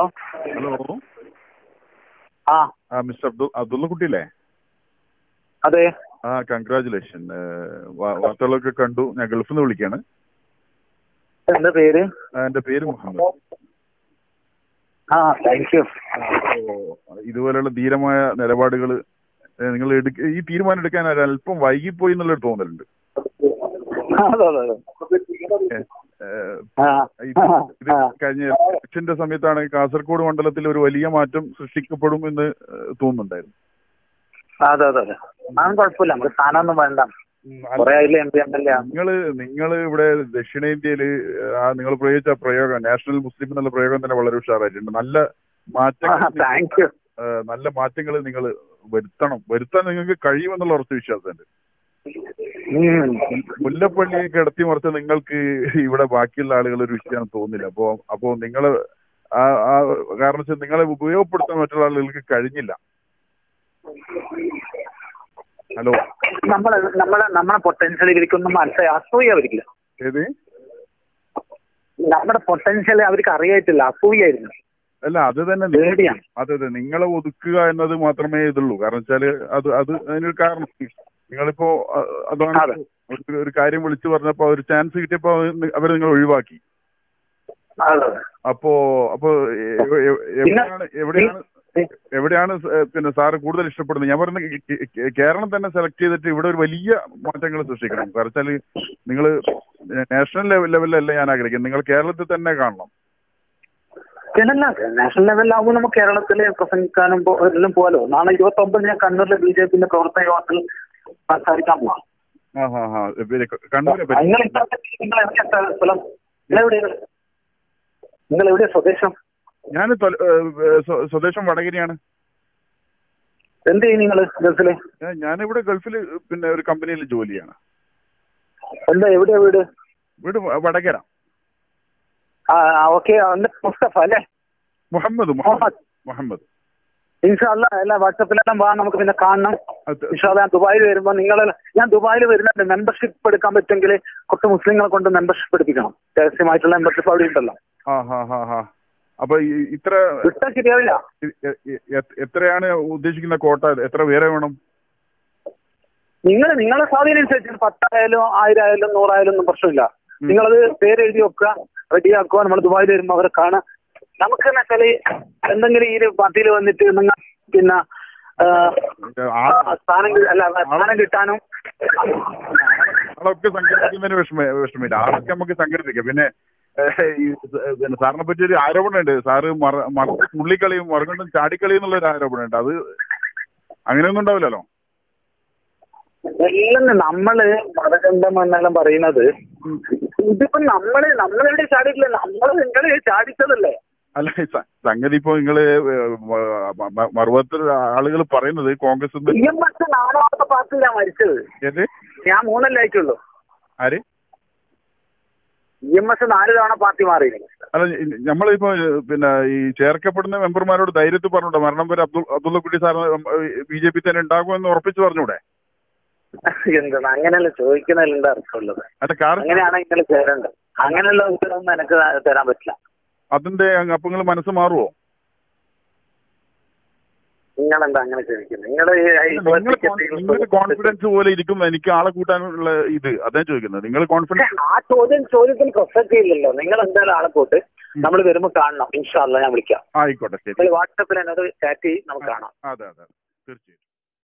Hello. Hello. ആ. Mister Abdul Abdulla കുട്ടിയല്ലേ? അതെ. ആ കൺഗ്രാചുലേഷൻ വാർത്തകളൊക്കെ കണ്ടു. ഞാൻ ഗൾഫിൽ നിന്ന് വിളിക്കാണ്. എന്റെ പേര്? എന്റെ പേര് മുഹമ്മദ്. ആ താങ്ക് യു ഇതുപോലെയുള്ള ധീരമായ നിലപാടുകൾ നിങ്ങൾ ഈ തീരുമാനം എടുക്കാൻ അല്പം വൈകിപ്പോയി എന്നുള്ളൊരു തോന്നലുണ്ട്. ഇത് കഴിഞ്ഞ ഇലക്ഷന്റെ സമയത്താണ് കാസർഗോഡ് മണ്ഡലത്തിൽ ഒരു വലിയ മാറ്റം സൃഷ്ടിക്കപ്പെടും എന്ന് തോന്നുന്നുണ്ടായിരുന്നു. അതെ അതെ അതെ. കുഴപ്പമില്ല. നമുക്ക് സ്ഥാനമൊന്നും വേണ്ട. നിങ്ങൾ നിങ്ങൾ ഇവിടെ ദക്ഷിണേന്ത്യയിൽ ആ നിങ്ങൾ പ്രയോഗിച്ച പ്രയോഗം നാഷണൽ മുസ്ലിം എന്നുള്ള പ്രയോഗം തന്നെ വളരെ ഉഷാറായിട്ടുണ്ട്. നല്ല മാറ്റങ്ങൾ നല്ല മാറ്റങ്ങൾ നിങ്ങൾ വരുത്തണം. വരുത്താൻ നിങ്ങൾക്ക് കഴിയുമെന്നുള്ള ഉറച്ച വിശ്വാസമുണ്ട്. മുല്ലപ്പള്ളിയെ കിടത്തി മറിച്ച് നിങ്ങൾക്ക് ഇവിടെ ബാക്കിയുള്ള ആളുകൾ ഒരു വിഷയം തോന്നില്ല. അപ്പോ അപ്പോ നിങ്ങൾ ആ ആ കാരണം വെച്ചാൽ നിങ്ങളെ ഉപയോഗപ്പെടുത്താൻ മറ്റുള്ള ആളുകൾക്ക് കഴിഞ്ഞില്ല. ഹലോ. നമ്മളെ നമ്മളെ നമ്മളെ പൊട്ടൻഷ്യൽ ഇവർക്കൊന്നും മനസ്സിലായി അസൂയ അവർക്കില്ല ഏത്? നമ്മുടെ പൊട്ടൻഷ്യൽ അവർക്ക് അറിയായിട്ടില്ല അസൂയായിരുന്നു. അല്ല അത് തന്നെ അതെ അതെ നിങ്ങളെ ഒതുക്കുക എന്നത് മാത്രമേ ഇതുള്ളൂ. കാരണം വെച്ചാൽ അത് അത് അതിനൊരു കാരണം. നിങ്ങളിപ്പോ അതാണ് ഒരു- കാര്യം വിളിച്ചു പറഞ്ഞപ്പോ ഒരു ചാൻസ് കിട്ടിയപ്പോ അവർ നിങ്ങൾ ഒഴിവാക്കി. അപ്പോ അപ്പോ എവിടെയാണ് എവിടെയാണ് എവിടെയാണ് പിന്നെ സാറ് കൂടുതൽ ഇഷ്ടപ്പെടുന്നത്? ഞാൻ പറയുന്നത് കേരളം തന്നെ സെലക്ട് ചെയ്തിട്ട് ഇവിടെ ഒരു വലിയ മാറ്റങ്ങൾ സൃഷ്ടിക്കണം. കാരണം വെച്ചാൽ നിങ്ങൾ നാഷണൽ ലെവൽ ലെവലിലല്ല ഞാൻ ആഗ്രഹിക്കുന്നത്. നിങ്ങൾ കേരളത്തിൽ തന്നെ കാണണം. നാഷണൽ ലെവലിലാവുമ്പോൾ നമുക്ക് കേരളത്തിലെ പ്രസംഗിക്കാനും എല്ലാം പോകാലോ നാളെ ഇരുപത്തി ഒമ്പത് ഞാൻ കണ്ണൂരിലെ ബി ജെ പിന്റെ പ്രവർത്തക യോഗത്തിൽ സംസാരിക്കാൻ പോവാം നിങ്ങൾ നിങ്ങൾ എവിടെയാ സ്ഥലം? നിങ്ങൾ എവിടെയാണ് നിങ്ങൾ എവിടെയാ സ്വദേശം ഞാൻ സ്വദേശം വടകരയാണ്. എന്ത് ചെയ്യും നിങ്ങൾ ഗൾഫിൽ? ഞാനിവിടെ ഗൾഫിൽ പിന്നെ ഒരു കമ്പനിയിൽ ജോലിയാണ്. എന്താ എവിടെയാ വീട്? വീട് വടകര. ഓക്കെ. മുസ്തഫ അല്ലേ? മുഹമ്മദ് മുഹമ്മദ്. മുഹമ്മദ്. ഇൻഷാല്ല എല്ലാ വാട്സപ്പിലെല്ലാം വാ നമുക്ക് പിന്നെ കാണണം. ഇൻഷാല്ല ഞാൻ ദുബായിൽ വരുമ്പോൾ നിങ്ങൾ ഞാൻ ദുബായിൽ വരുന്നുണ്ട്. മെമ്പർഷിപ്പ് എടുക്കാൻ പറ്റുമെങ്കിൽ കുറച്ച് മുസ്ലിങ്ങളെ കൊണ്ട് മെമ്പർഷിപ്പ് എടുപ്പിക്കണം. രഹസ്യമായിട്ടുള്ള മെമ്പർഷിപ്പ് അവിടെ ഉണ്ടല്ലോ. അപ്പൊ ഇത്ര ശരിയാവില്ല. എത്രയാണ് ഉദ്ദേശിക്കുന്ന കോട്ട? എത്ര പേരെ വേണം? നിങ്ങൾ നിങ്ങളെ സ്വാധീനം അനുസരിച്ച് പത്തായാലും ആയിരം ആയാലും നൂറായാലും ഒന്നും പ്രശ്നമില്ല. നിങ്ങളത് പേര് എഴുതി വെക്കുക റെഡിയാക്കുക നമ്മൾ ദുബായിൽ വരുമ്പോൾ അവരെ കാണാം നമുക്ക് കളി വെച്ചാൽ എന്തെങ്കിലും ഈ പാർട്ടിയിൽ വന്നിട്ട് നിങ്ങൾ പിന്നെ സ്ഥാനം അല്ല സ്ഥാനം കിട്ടാനും ആളൊക്കെ സംഘടിപ്പിക്കുന്നതിന് വിഷമ വിഷമില്ല ആളൊക്കെ നമുക്ക് സംഘടിപ്പിക്കാം. പിന്നെ സാറിനെ പറ്റി ഒരു ആരോപണമുണ്ട്. സാറ് മറ മറ ചാടിക്കളിയും ചാടിക്കളി എന്നുള്ള ഒരു ആരോപണമുണ്ട്. അത് അങ്ങനെയൊന്നും ഉണ്ടാവില്ലല്ലോ? എല്ലാം നമ്മൾ മതകണ്ഠം എന്നെല്ലാം പറയുന്നത്. ഇതിപ്പോ നമ്മൾ നമ്മളെവിടെ ചാടിയിട്ടില്ല. നമ്മൾ നിങ്ങൾ ചാടിച്ചതല്ലേ? അല്ല സംഗതി ഇപ്പൊ നിങ്ങൾ മറുപത്തിൽ ആളുകൾ പറയുന്നത് കോൺഗ്രസ് നാലാമത്തെ പാർട്ടിയിലാണ് മരിച്ചത്. ഏത്? ഞാൻ മൂന്നല്ലേ ആയിട്ടുള്ളൂ ആര്? ഇ എം എസ് നാല് തവണ പാർട്ടി മാറി അല്ല നമ്മളിപ്പോ പിന്നെ ഈ ചേർക്കപ്പെടുന്ന മെമ്പർമാരോട് ധൈര്യത്തിൽ പറഞ്ഞൂടെ മരണം വരെ അബ്ദുൾ അബ്ദുള്ളക്കുട്ടി സാറിന് ബി ജെ പി തന്നെ ഉണ്ടാകുമെന്ന് ഉറപ്പിച്ചു പറഞ്ഞൂടെ? എന്താണ്? അങ്ങനെയല്ല ചോദിക്കുന്നതിൽ എന്താ അർത്ഥമുള്ളത്? അങ്ങനെയാണ് നിങ്ങൾ ചേരേണ്ടത് അങ്ങനെയുള്ള ഉത്തരവൊന്നും എനിക്ക് തരാൻ പറ്റില്ല. അതിന്റെ അപ്പൊ നിങ്ങൾ മനസ്സ് മാറുവോ? നിങ്ങൾ എന്താ അങ്ങനെ നിങ്ങൾ കോൺഫിഡൻസ് പോലെ ഇരിക്കും എനിക്ക് ആളെ കൂട്ടാനുള്ള ഇത്. അതാ ചോദിക്കുന്നത്. നിങ്ങൾ കോൺഫിഡൻസ് ആ ചോദ്യം ചോദ്യത്തിൽ പ്രസക്തി ഇല്ലല്ലോ നിങ്ങൾ എന്തായാലും ആളെ കൂട്ട്. നമ്മൾ വരുമ്പോ കാണണം. ഇൻഷാല്ല ഞാൻ വിളിക്കാം. ആയിക്കോട്ടെ വാട്സപ്പിൽ എന്നത് ചാറ്റ് നമുക്ക് കാണാം. അതെ അതെ.